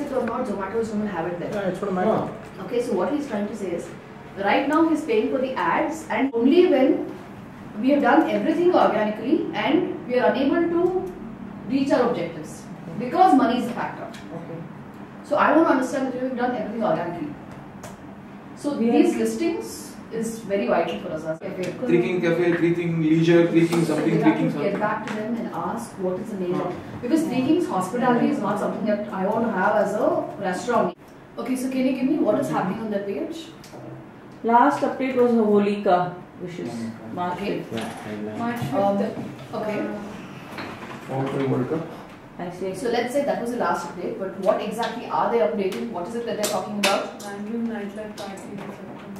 it or not, Zomato is going to have it there. Yeah, it's gonna matter. Okay, so what he's trying to say is, right now he's paying for the ads, and only when we have done everything organically and we are unable to reach our objectives because money is a factor. Okay. So I want to understand that you have done everything organically. So We these listings is very vital for us. Okay. Three King Cafe, Three King Leisure, Three King So something, we Three King to get back to them and ask what is the name of because Three Kings Hospitality is not something that I want to have as a restaurant. Okay, so can you give me what is happening on that page? Last update was Holika wishes. March Okay. 5th. March Um, 5th. okay. All World Cup. I say. So let's say that was the last update, but what exactly are they updating? What is it that they're talking about? Bangalore nightlife party. or something.